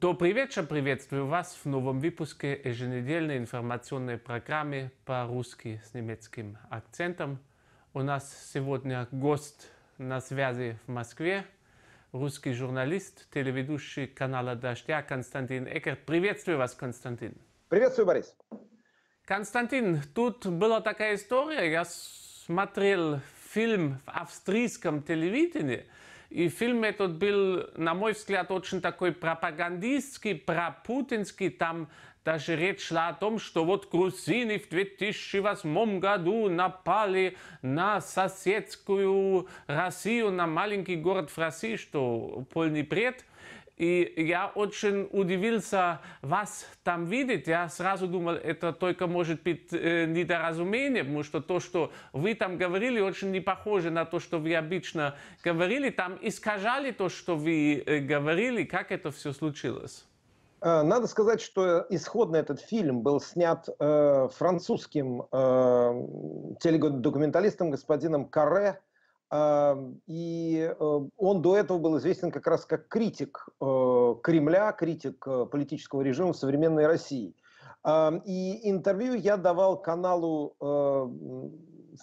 Добрый вечер, приветствую вас в новом выпуске еженедельной информационной программы по-русски с немецким акцентом. У нас сегодня гость на связи в Москве, русский журналист, телеведущий канала «Дождя» Константин Экер. Приветствую вас, Константин. Приветствую, Борис. Константин, тут была такая история, я смотрел фильм в австрийском телевидении, и фильм этот был, на мой взгляд, очень такой пропагандистский, пропутинский. Там даже речь шла о том, что вот грузины в 2008 году напали на соседскую Россию, на маленький город в России, что полный бред. И я очень удивился, вас там видеть. Я сразу думал, это только может быть э, недоразумение, потому что то, что вы там говорили, очень не похоже на то, что вы обычно говорили. Там искажали то, что вы э, говорили. Как это все случилось? Э, надо сказать, что исходно этот фильм был снят э, французским э, теледокументалистом господином Карре, и э, он до этого был известен как раз как критик э, Кремля, критик э, политического режима в современной России. И интервью я давал каналу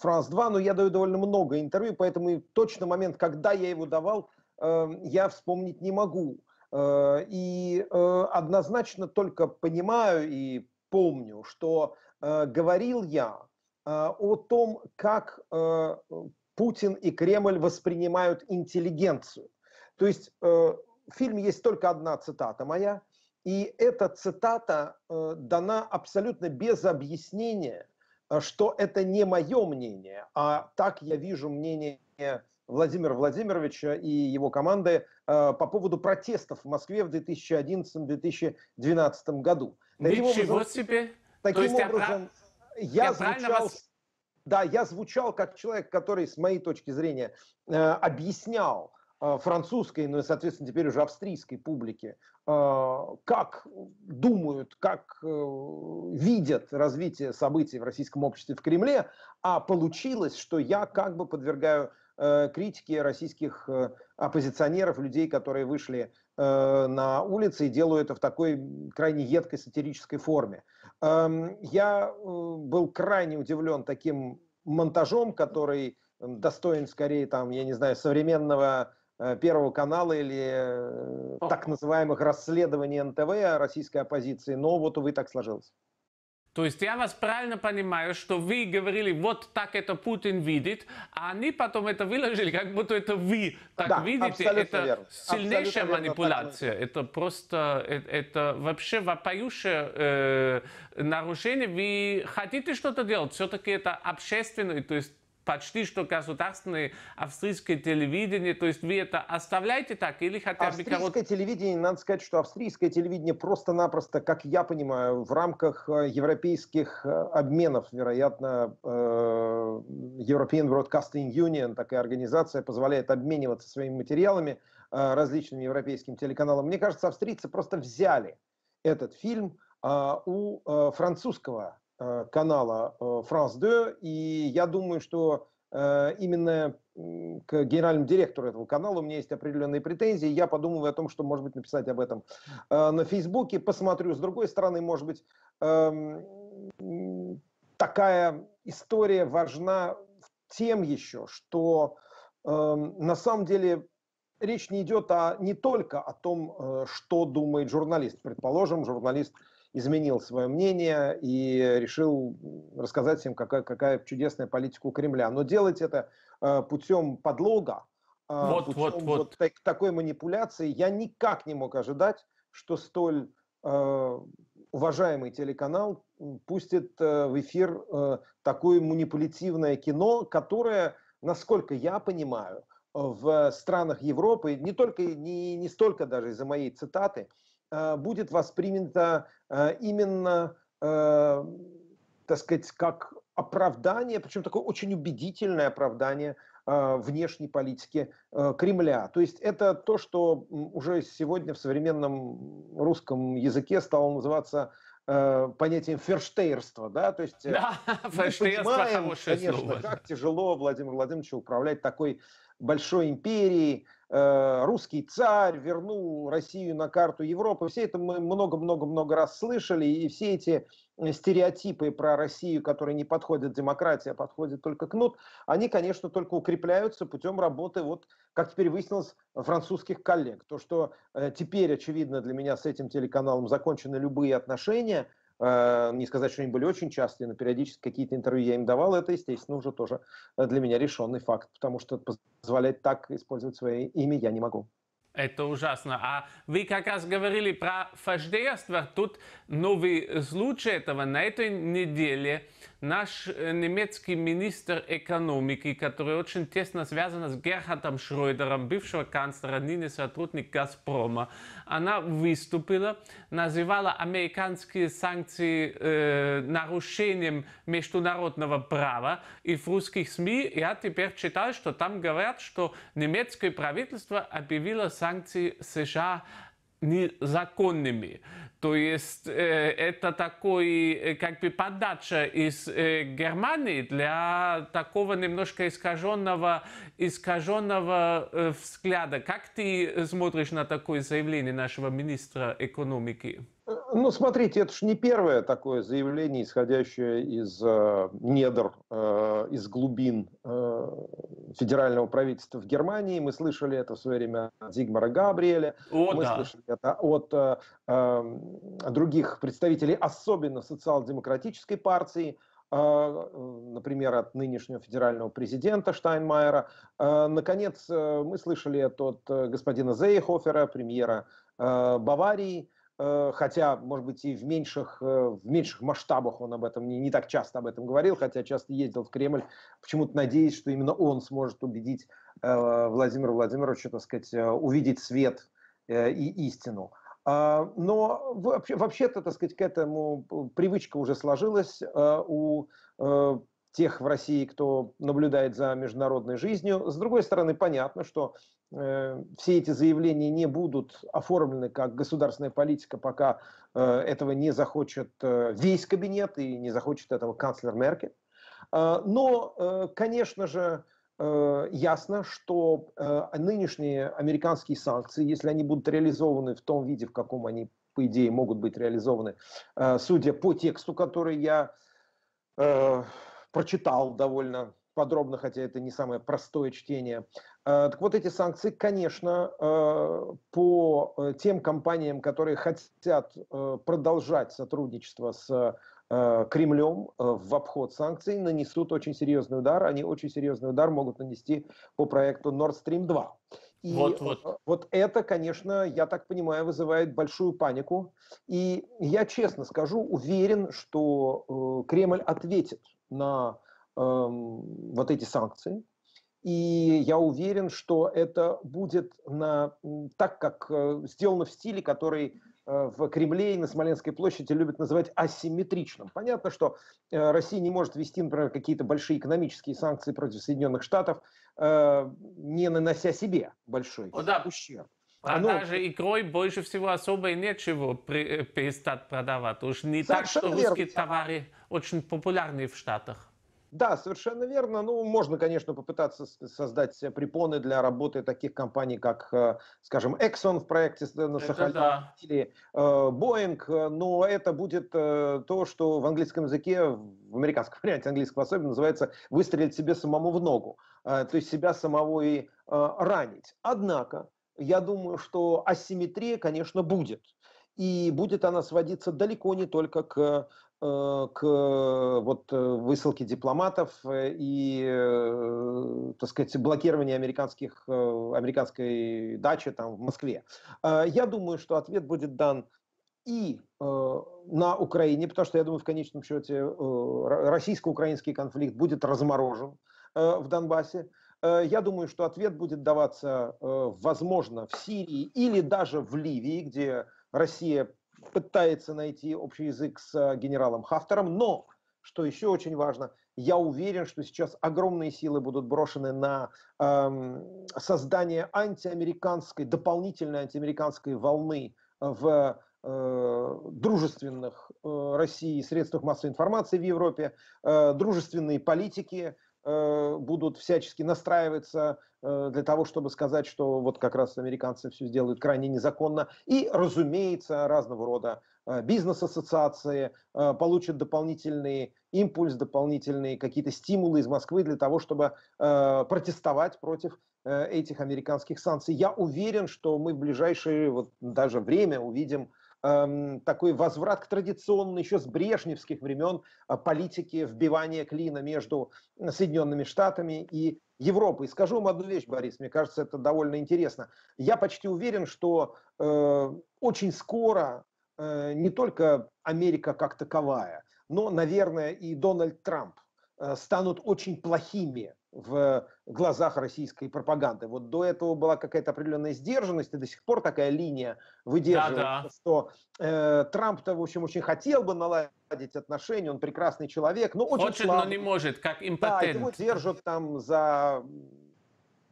«Франс-2», но я даю довольно много интервью, поэтому точно момент, когда я его давал, я вспомнить не могу. И однозначно только понимаю и помню, что говорил я о том, как Путин и Кремль воспринимают интеллигенцию. То есть э, в фильме есть только одна цитата моя, и эта цитата э, дана абсолютно без объяснения, э, что это не мое мнение, а так я вижу мнение Владимира Владимировича и его команды э, по поводу протестов в Москве в 2011-2012 году. Ничего образом, себе! Таким образом, я, я звучал... Вас да, я звучал как человек, который, с моей точки зрения, э, объяснял э, французской, ну и, соответственно, теперь уже австрийской публике, э, как думают, как видят развитие событий в российском обществе в Кремле, а получилось, что я как бы подвергаю критике российских оппозиционеров, людей, которые вышли на улицы и делают это в такой крайне едкой сатирической форме. Эм, я был крайне удивлен таким монтажом, который достоин скорее, там, я не знаю, современного э, Первого канала или э, так называемых расследований НТВ российской оппозиции, но вот, увы, так сложилось. То есть я вас правильно понимаю, что вы говорили, вот так это Путин видит, а они потом это выложили, как будто это вы так да, видите. Это верно. сильнейшая абсолютно манипуляция. Верно, это просто, это, это вообще вопиющее э, нарушение. Вы хотите что-то делать, все-таки это общественное, то есть почти что государственное австрийское телевидение. То есть вы это оставляете так или хотя бы... Австрийское корот... телевидение, надо сказать, что австрийское телевидение просто-напросто, как я понимаю, в рамках э, европейских э, обменов, вероятно, э, European Broadcasting Union, такая организация, позволяет обмениваться своими материалами различным европейским телеканалам. Мне кажется, австрийцы просто взяли этот фильм у французского канала э, France 2, и я думаю, что э, именно к генеральному директору этого канала у меня есть определенные претензии. Я подумываю о том, что, может быть, написать об этом на Фейсбуке. Посмотрю. С другой стороны, может быть, эм, такая история важна тем еще, что эм, на самом деле речь не идет о, не только о том, что думает журналист. Предположим, журналист изменил свое мнение и решил рассказать всем, какая, какая чудесная политика у Кремля. Но делать это э, путем подлога, э, вот, путем вот, вот. вот так, такой манипуляции, я никак не мог ожидать, что столь э, уважаемый телеканал пустит э, в эфир э, такое манипулятивное кино, которое, насколько я понимаю, в странах Европы, не только, не, не столько даже из-за моей цитаты, будет воспринято э, именно, э, так сказать, как оправдание, причем такое очень убедительное оправдание внешней политики Кремля. То есть это то, что уже сегодня в современном русском языке стало называться понятием ферштейрства, да, то есть да, мы понимаем, конечно, слово. как тяжело Владимиру Владимировичу управлять такой большой империей, русский царь вернул Россию на карту Европы. Все это мы много-много-много раз слышали, и все эти стереотипы про Россию, которые не подходят демократии, а подходят только кнут, они, конечно, только укрепляются путем работы, вот, как теперь выяснилось, французских коллег. То, что э, теперь, очевидно, для меня с этим телеканалом закончены любые отношения, э, не сказать, что они были очень частые, но периодически какие-то интервью я им давал, это, естественно, уже тоже для меня решенный факт, потому что позволять так использовать свое имя я не могу. Это ужасно. А вы как раз говорили про фашдейство. Тут новый случай этого. На этой неделе наш э, немецкий министр экономики, который очень тесно связан с Герхардом Шройдером, бывшего канцлера, ныне сотрудник «Газпрома», она выступила, называла американские санкции э, нарушением международного права. И в русских СМИ я теперь читал, что там говорят, что немецкое правительство объявило санкции США незаконными. То есть э, это такой э, как бы подача из э, Германии для такого немножко искаженного, искаженного э, взгляда. Как ты смотришь на такое заявление нашего министра экономики? Ну, смотрите, это же не первое такое заявление, исходящее из э, недр, э, из глубин э, федерального правительства в Германии. Мы слышали это в свое время от Зигмара Габриэля. О, Мы да. слышали это от э, э, других представителей, особенно социал-демократической партии э, например, от нынешнего федерального президента Штайнмайера. Э, наконец, э, мы слышали это от господина Зейхофера, премьера Баварии, хотя, может быть, и в меньших, э, в меньших масштабах он об этом не, не так часто об этом говорил, хотя часто ездил в Кремль, почему-то надеясь, что именно он сможет убедить э, Владимира Владимировича, так сказать, увидеть свет и истину. А, но вообще, вообще-то, так сказать, к этому привычка уже сложилась у тех в России, кто наблюдает за международной жизнью. С другой стороны, понятно, что э, все эти заявления не будут оформлены как государственная политика, пока э, этого не захочет э, весь кабинет и не захочет этого канцлер Меркель. Э, но, конечно же, ясно, что нынешние американские санкции, если они будут реализованы в том виде, в каком они, по идее, могут быть реализованы, судя по тексту, который я прочитал довольно подробно, хотя это не самое простое чтение. Э, так вот, эти санкции, конечно, э, по э, тем компаниям, которые хотят продолжать сотрудничество с Кремлем в обход санкций, нанесут очень серьезный удар. Они очень серьезный удар могут нанести по проекту Nord Stream 2. И вот, вот. вот это, конечно, я так понимаю, вызывает большую панику. И я честно скажу, уверен, что Кремль ответит на э, вот эти санкции. И я уверен, что это будет на, так, как э, сделано в стиле, который э, в Кремле и на Смоленской площади любят называть асимметричным. Понятно, что э, Россия не может вести, например, какие-то большие экономические санкции против Соединенных Штатов, не нанося себе большой О, да. ущерб. А ну, даже икрой больше всего особо и нечего при, перестать продавать. Уж не так, что русские верно. товары очень популярны в Штатах. Да, совершенно верно. Ну, можно, конечно, попытаться создать препоны для работы таких компаний, как, э, скажем, Exxon в проекте на Сахалине да. или э, Boeing, но это будет э, то, что в английском языке, в американском варианте английского особенно, называется «выстрелить себе самому в ногу», то есть себя самого и ранить. Однако, я думаю, что асимметрия, конечно, будет. И будет она сводиться далеко не только к, э, к вот, э, высылке дипломатов и, э, так сказать, блокированию американских, американской дачи там, в Москве. Я думаю, что ответ будет дан и на Украине, потому что я думаю, в конечном счете российско-украинский конфликт будет разморожен в Донбассе. Я думаю, что ответ будет даваться, возможно, в Сирии или даже в Ливии, где Россия пытается найти общий язык с э, генералом Хафтером. Но, что еще очень важно, я уверен, что сейчас огромные силы будут брошены на эм, создание антиамериканской, дополнительной антиамериканской волны в э, дружественных э, России средствах массовой информации в Европе, э, дружественные политики, будут всячески настраиваться э, для того, чтобы сказать, что вот как раз американцы все сделают крайне незаконно. И, разумеется, разного рода э, бизнес-ассоциации э, получат дополнительный импульс, дополнительные какие-то стимулы из Москвы для того, чтобы э, протестовать против э, этих американских санкций. Я уверен, что мы в ближайшее вот, даже время увидим Эм, такой возврат к традиционной, еще с брежневских времен, э, политике вбивания клина между Соединенными Штатами и Европой. скажу вам одну вещь, Борис, мне кажется, это довольно интересно. Я почти уверен, что э, очень скоро э, не только Америка как таковая, но, наверное, и Дональд Трамп э, станут очень плохими в глазах российской пропаганды. Вот до этого была какая-то определенная сдержанность, и до сих пор такая линия выдерживается, да, да. что э, Трамп-то, в общем, очень хотел бы наладить отношения, он прекрасный человек, но очень Хочет, слабый. но не может, как импотент. Да, его держат там за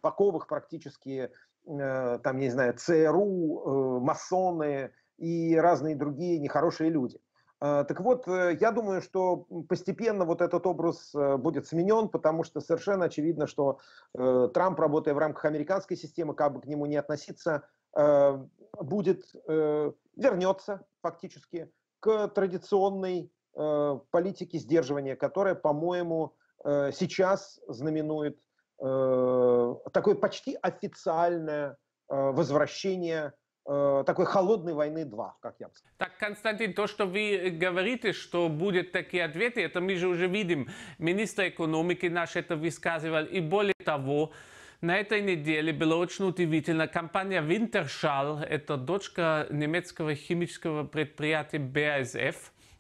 Баковых практически, э, там, я не знаю, ЦРУ, э, масоны и разные другие нехорошие люди. А, так вот, э, я думаю, что постепенно вот этот образ э, будет сменен, потому что совершенно очевидно, что э, Трамп, работая в рамках американской системы, как бы к нему не относиться, будет, вернется фактически к традиционной политике сдерживания, которая, по-моему, сейчас знаменует такое почти официальное возвращение такой холодной войны 2, как я бы сказал. Так, Константин, то, что вы говорите, что будут такие ответы, это мы же уже видим. Министр экономики наш это высказывал. И более того, на этой неделе было очень удивительно. Компания Wintershall, это дочка немецкого химического предприятия BASF,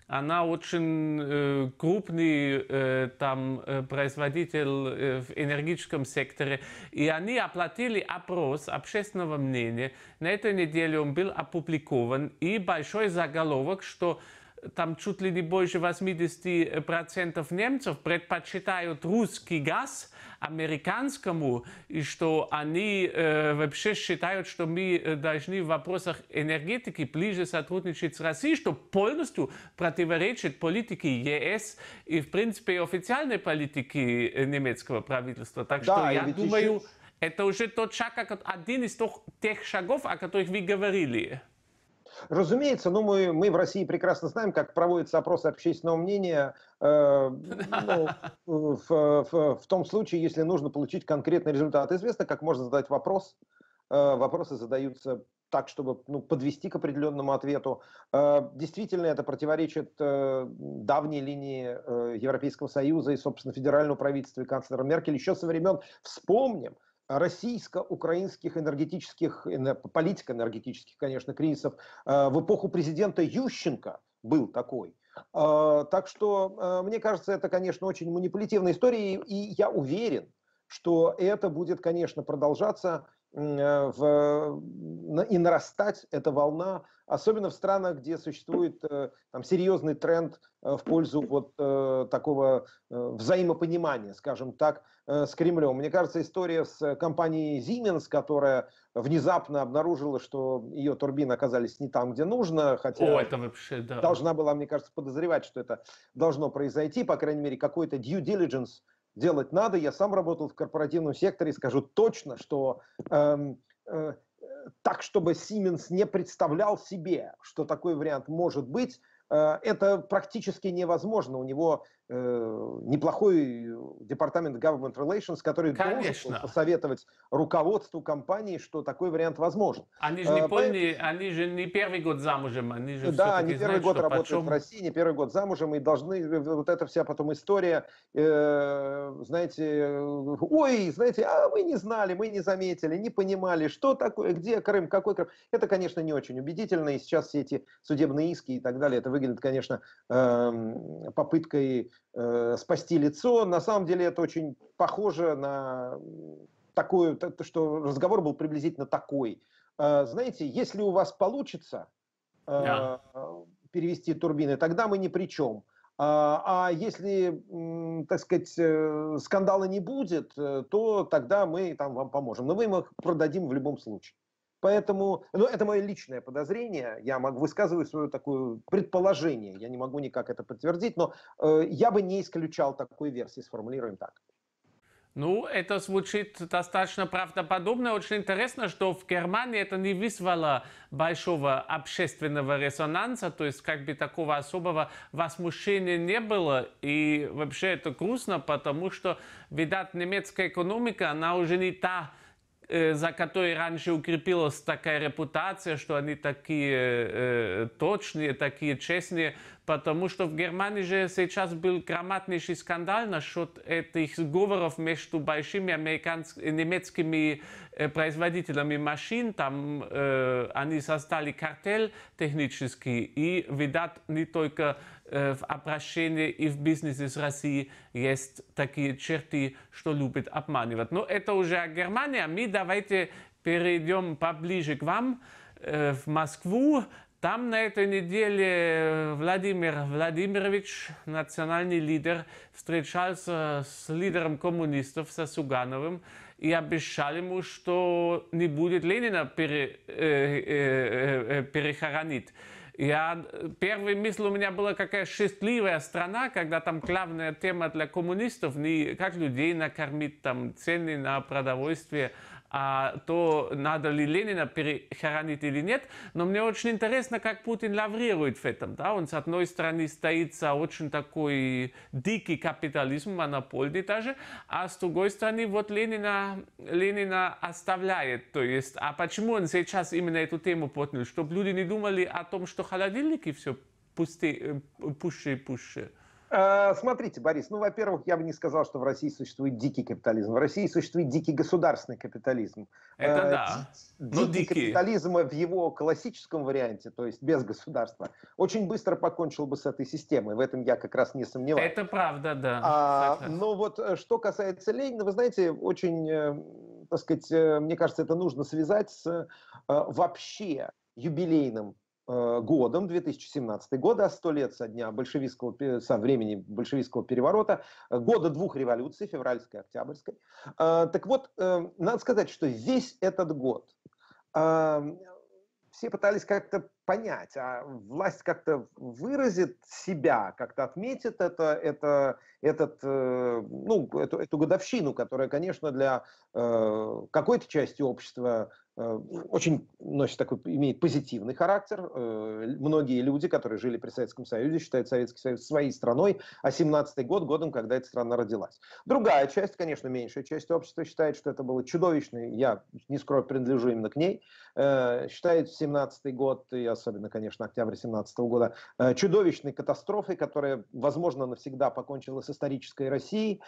она очень э, крупный э, там э, производитель э, в энергетическом секторе. И они оплатили опрос общественного мнения. На этой неделе он был опубликован. И большой заголовок, что там чуть ли не больше 80% немцев предпочитают русский газ американскому, и что они э, вообще считают, что мы э, должны в вопросах энергетики ближе сотрудничать с Россией, что полностью противоречит политике ЕС и, в принципе, официальной политике э, немецкого правительства. Так да, что я думаю, еще... это уже тот шаг, один из тех шагов, о которых вы говорили. Разумеется, ну мы, мы в России прекрасно знаем, как проводятся опросы общественного мнения э, ну, в, в, в том случае, если нужно получить конкретный результат. Известно, как можно задать вопрос. Э, вопросы задаются так, чтобы ну, подвести к определенному ответу. Э, действительно, это противоречит э, давней линии э, Европейского Союза и, собственно, федерального правительства и канцлера Меркель еще со времен, вспомним, российско-украинских энергетических, политик энергетических, конечно, кризисов э, в эпоху президента Ющенко был такой. Э, так что, э, мне кажется, это, конечно, очень манипулятивная история, и я уверен, что это будет, конечно, продолжаться в, и нарастать эта волна, особенно в странах, где существует там, серьезный тренд в пользу вот такого взаимопонимания, скажем так, с Кремлем. Мне кажется, история с компанией Siemens, которая внезапно обнаружила, что ее турбины оказались не там, где нужно, хотя О, это вообще, да. должна была, мне кажется, подозревать, что это должно произойти, по крайней мере, какой-то due diligence делать надо. Я сам работал в корпоративном секторе, скажу точно, что эм, э, так, чтобы Siemens не представлял себе, что такой вариант может быть, э, это практически невозможно. У него неплохой департамент Government Relations, который Конечно. должен посоветовать руководству компании, что такой вариант возможен. Они же не, а, помни, поэтому... они же не первый год замужем, они же Да, не первый знают, год работают почем... в России, не первый год замужем, и должны, вот эта вся потом история, э, знаете, ой, знаете, а мы не знали, мы не заметили, не понимали, что такое, где Крым, какой Крым. Это, конечно, не очень убедительно, и сейчас все эти судебные иски и так далее, это выглядит, конечно, э, попыткой э, спасти лицо. На самом деле это очень похоже на то, что разговор был приблизительно такой. Э, знаете, если у вас получится э, yeah. перевести турбины, тогда мы ни при чем. А, а если, так сказать, э, скандала не будет, э, то тогда мы там вам поможем. Но мы их продадим в любом случае. Поэтому, ну, это мое личное подозрение, я могу высказывать свое такое предположение, я не могу никак это подтвердить, но э, я бы не исключал такой версии, сформулируем так. Ну, это звучит достаточно правдоподобно. Очень интересно, что в Германии это не вызвало большого общественного резонанса, то есть как бы такого особого возмущения не было. И вообще это грустно, потому что, видать, немецкая экономика, она уже не та, за которой раньше укрепилась такая репутация, что они такие э, точные, такие честные, потому что в Германии же сейчас был громаднейший скандал насчет этих сговоров между большими американскими, немецкими э, производителями машин. Там э, они создали картель технический, и, видать, не только Э, в обращении и в бизнесе с Россией есть такие черты, что любит обманывать. Но это уже Германия. Мы давайте перейдем поближе к вам, э, в Москву. Там на этой неделе Владимир Владимирович, национальный лидер, встречался с лидером коммунистов, со Сугановым, и обещал ему, что не будет Ленина пере, э, э, э, перехоронить. Я, первая мысль у меня была, какая счастливая страна, когда там главная тема для коммунистов не как людей накормить, там цены на продовольствие, а то надо ли Ленина перехоронить или нет. Но мне очень интересно, как Путин лаврирует в этом. Да? Он с одной стороны стоит за очень такой дикий капитализм, монопольный даже, а с другой стороны вот Ленина, Ленина оставляет. То есть, а почему он сейчас именно эту тему поднял? Чтобы люди не думали о том, что холодильники все пустые, э, пуще и пуще. Э, смотрите, Борис, ну, во-первых, я бы не сказал, что в России существует дикий капитализм. В России существует дикий государственный капитализм. Это э, да. Дикий дикий капитализм в его классическом варианте, то есть без государства, очень быстро покончил бы с этой системой. В этом я как раз не сомневаюсь. Это правда, да. А, но вот э, что касается Ленина, вы знаете, очень, так сказать, мне кажется, это нужно связать с вообще юбилейным годом, 2017 года, а 100 лет со дня большевистского, со времени большевистского переворота, э, года двух революций, февральской и октябрьской. Э, так вот, надо сказать, что весь этот год все пытались как-то понять, а власть как-то выразит себя, как-то отметит это, это, этот, ну, эту, эту годовщину, которая, конечно, для какой-то части общества Э, очень носит такой, имеет позитивный характер. Э, многие люди, которые жили при Советском Союзе, считают Советский Союз своей страной, а 17-й год годом, когда эта страна родилась. Другая часть, конечно, меньшая часть общества считает, что это было чудовищно, я не скрою, принадлежу именно к ней, э, считает 17-й год, и особенно, конечно, октябрь 17 -го года, чудовищной катастрофой, которая, возможно, навсегда покончила с исторической Россией.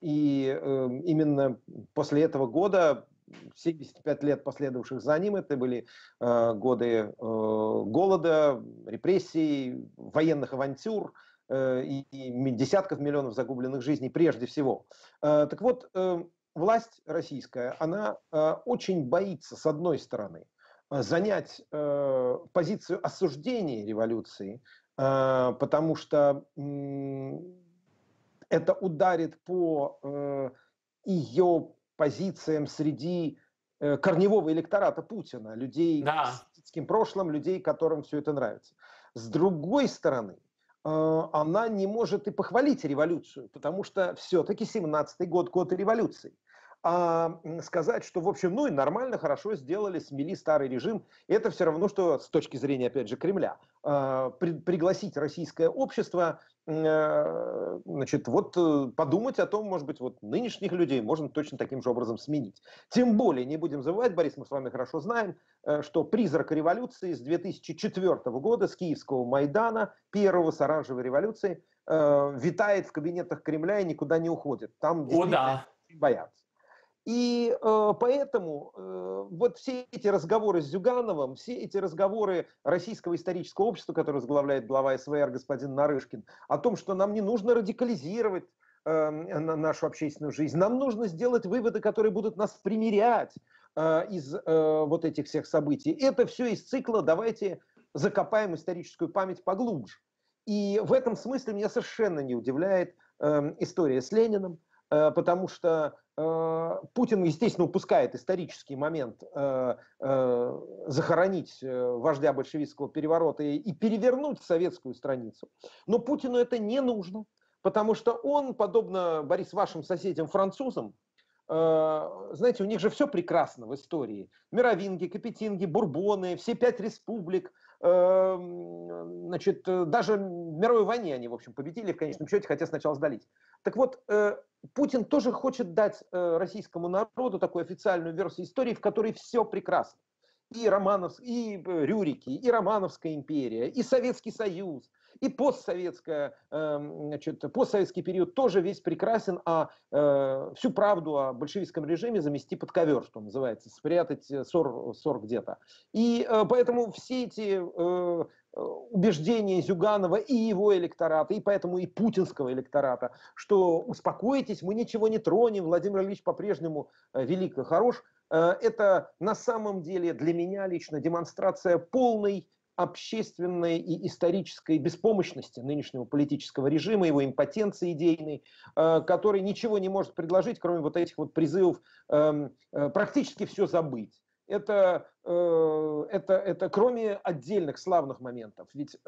И именно после этого года 75 лет последовавших за ним, это были э, годы э, голода, репрессий, военных авантюр э, и, десятков миллионов загубленных жизней прежде всего. Э, так вот, э, власть российская, она э, очень боится, с одной стороны, занять э, позицию осуждения революции, э, потому что э, это ударит по э, ее позициям среди э, корневого электората Путина, людей да. с прошлым, людей, которым все это нравится. С другой стороны, э, она не может и похвалить революцию, потому что все-таки 17-й год, год революции. А сказать, что, в общем, ну и нормально, хорошо сделали, смели старый режим, это все равно, что с точки зрения, опять же, Кремля, э, при, пригласить российское общество Э, значит, вот э, подумать о том, может быть, вот нынешних людей можно точно таким же образом сменить. Тем более, не будем забывать, Борис, мы с вами хорошо знаем, э, что призрак революции с 2004 года, с киевского Майдана, первого с оранжевой революции, витает в кабинетах Кремля и никуда не уходит. Там О, да. боятся. И э, поэтому э, вот все эти разговоры с Зюгановым, все эти разговоры Российского исторического общества, которое возглавляет глава СВР господин Нарышкин, о том, что нам не нужно радикализировать э, нашу общественную жизнь, нам нужно сделать выводы, которые будут нас примирять э, из э, вот этих всех событий. Это все из цикла «давайте закопаем историческую память поглубже». И в этом смысле меня совершенно не удивляет э, история с Лениным, э, потому что Путин, естественно, упускает исторический момент э, э, захоронить вождя большевистского переворота и перевернуть советскую страницу. Но Путину это не нужно, потому что он, подобно, Борис, вашим соседям французам, э, знаете, у них же все прекрасно в истории. Мировинги, Капетинги, Бурбоны, все пять республик, э, значит, даже в мировой войне они, в общем, победили в конечном счете, хотя сначала сдались. Так вот, э, Путин тоже хочет дать российскому народу такую официальную версию истории, в которой все прекрасно и Романов, и э, Рюрики, и Романовская империя, и Советский Союз, и постсоветская, эм, значит, постсоветский период тоже весь прекрасен, а э, всю правду о большевистском режиме замести под ковер, что называется, спрятать э, ссор, ссор где-то. И поэтому все эти убеждения Зюганова и его электората, и поэтому и путинского электората, что успокойтесь, мы ничего не тронем, Владимир Ильич по-прежнему велик и хорош, Э, это на самом деле для меня лично демонстрация полной общественной и исторической беспомощности нынешнего политического режима, его импотенции идейной, э, который ничего не может предложить, кроме вот этих вот призывов эм, э, практически все забыть. Это, это, это кроме отдельных славных моментов. Ведь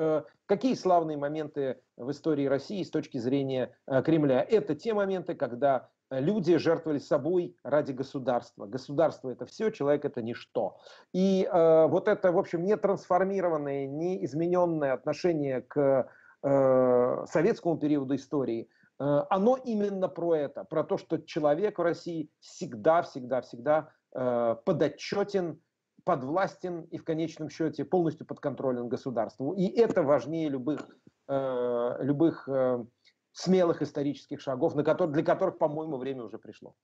какие славные моменты в истории России с точки зрения Кремля? Это те моменты, когда люди жертвовали собой ради государства. Государство это все, человек это ничто. И э, вот это, в общем, не трансформированное, не измененное отношение к э, советскому периоду истории, э, оно именно про это, про то, что человек в России всегда, всегда, всегда э, подотчетен, подвластен и в конечном счете полностью подконтролен государству. И это важнее любых, э, любых э, смелых исторических шагов, на который, для которых, по-моему, время уже пришло.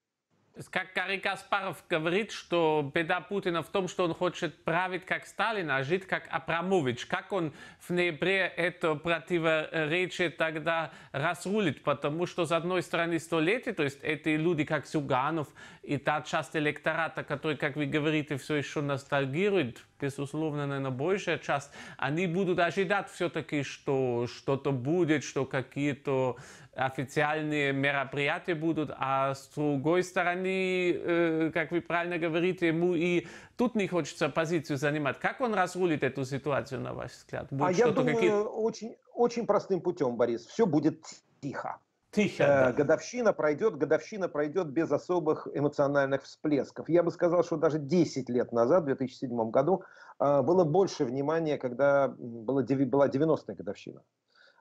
Как Гарри Каспаров говорит, что беда Путина в том, что он хочет править как Сталин, а жить как Абрамович. Как он в ноябре это противоречие тогда разрулит? Потому что, с одной стороны, столетие, то есть эти люди, как Сюганов, и та часть электората, который, как вы говорите, все еще ностальгирует, безусловно, наверное, большая часть, они будут ожидать все-таки, что что-то будет, что какие-то официальные мероприятия будут, а с другой стороны, э, как вы правильно говорите, ему и тут не хочется позицию занимать. Как он разрулит эту ситуацию, на ваш взгляд? Будет а я думаю, какие... очень, очень простым путем, Борис. Все будет тихо. Тихо, э, да. Годовщина пройдет, годовщина пройдет без особых эмоциональных всплесков. Я бы сказал, что даже 10 лет назад, в 2007 году, э, было больше внимания, когда была 90-я годовщина.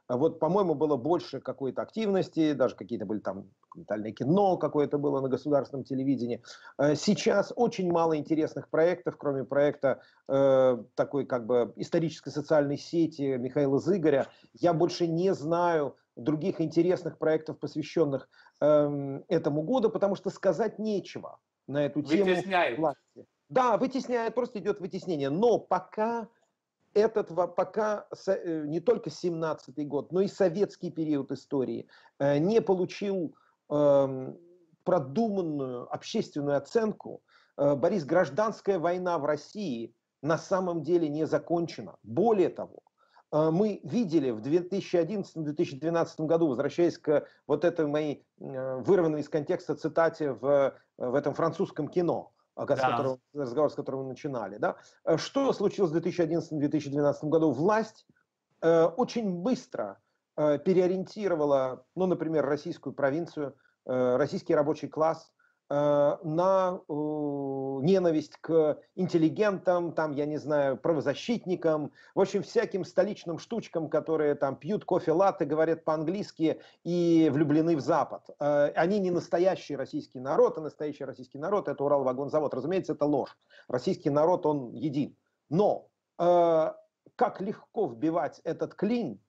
А вот, по-моему, было больше какой-то активности, даже какие-то были там документальное кино какое-то было на государственном телевидении. Э, сейчас очень мало интересных проектов, кроме проекта э, такой как бы исторической социальной сети Михаила Зыгоря. Я больше не знаю других интересных проектов, посвященных э, этому году, потому что сказать нечего на эту тему. Вытесняет. Власти. Да, вытесняет, просто идет вытеснение. Но пока этот пока э, не только 17 год, но и советский период истории э, не получил эм, продуманную общественную оценку, э, Борис, гражданская война в России на самом деле не закончена. Более того, мы видели в 2011-2012 году, возвращаясь к вот этой моей вырванной из контекста цитате в, в этом французском кино, да. с которого, разговор, с которого мы начинали. Да? Э, что случилось в 2011-2012 году? Власть э, очень быстро э, переориентировала, ну, например, российскую провинцию, э, российский рабочий класс на э, ненависть к интеллигентам, там, я не знаю, правозащитникам, в общем, всяким столичным штучкам, которые там пьют кофе латте, говорят по-английски и влюблены в Запад. Э, они не настоящий российский народ, а настоящий российский народ – это Уралвагонзавод. Разумеется, это ложь. Российский народ, он един. Но как легко вбивать этот клин,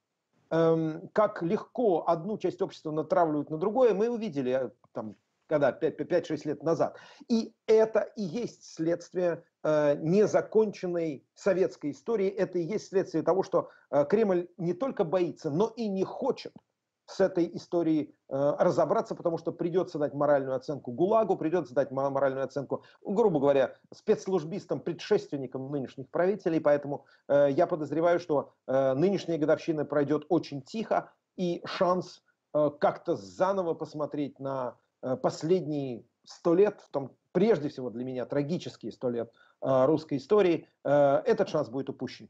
эм, как легко одну часть общества натравливают на другое, мы увидели там, когда 5-6 лет назад. И это и есть следствие э, незаконченной советской истории, это и есть следствие того, что э, Кремль не только боится, но и не хочет с этой историей э, разобраться, потому что придется дать моральную оценку ГУЛАГу, придется дать моральную оценку, грубо говоря, спецслужбистам, предшественникам нынешних правителей, поэтому э, я подозреваю, что э, нынешняя годовщина пройдет очень тихо, и шанс э, как-то заново посмотреть на последние сто лет, в том, прежде всего для меня трагические сто лет э, русской истории, э, этот шанс будет упущен.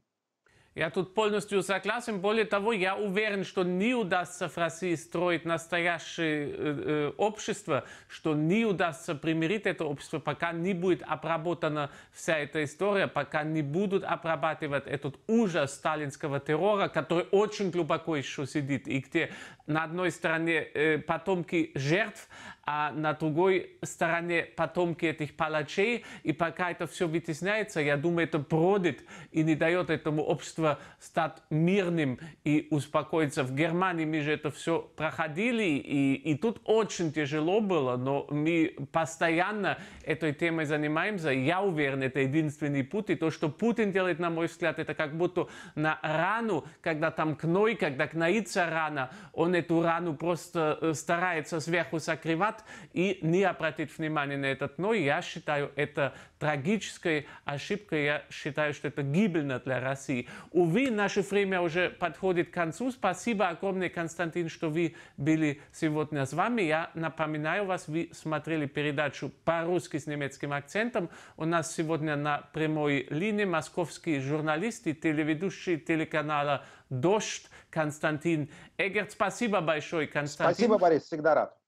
Я тут полностью согласен. Более того, я уверен, что не удастся в России строить настоящее э, э, общество, что не удастся примирить это общество, пока не будет обработана вся эта история, пока не будут обрабатывать этот ужас сталинского террора, который очень глубоко еще сидит, и где на одной стороне э, потомки жертв, а на другой стороне потомки этих палачей. И пока это все вытесняется, я думаю, это бродит и не дает этому обществу стать мирным и успокоиться. В Германии мы же это все проходили, и, и тут очень тяжело было, но мы постоянно этой темой занимаемся. Я уверен, это единственный путь. И то, что Путин делает, на мой взгляд, это как будто на рану, когда там кной, когда гноится рана, он эту рану просто э, старается сверху закрывать и не обратить внимания на этот ной. Я считаю, это трагической ошибкой. Я считаю, что это гибельно для России. Увы, наше время уже подходит к концу. Спасибо огромное, Константин, что вы были сегодня с вами. Я напоминаю вас, вы смотрели передачу по-русски с немецким акцентом. У нас сегодня на прямой линии московские журналисты, телеведущие телеканала «Дождь» Константин Эгерт. Спасибо большое, Константин. Спасибо, Борис, всегда рад.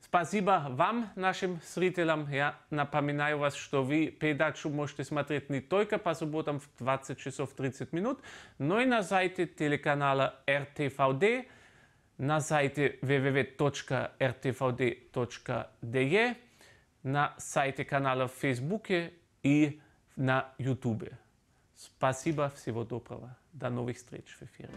Спасибо вам, нашим зрителям. Я напоминаю вас, что вы передачу можете смотреть не только по субботам в 20 часов 30 минут, но и на сайте телеканала РТВД, на сайте www.rtvd.de, на сайте канала в Фейсбуке и на Ютубе. Спасибо, всего доброго. До новых встреч в эфире.